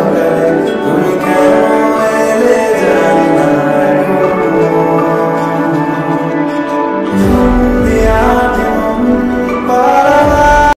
Amém.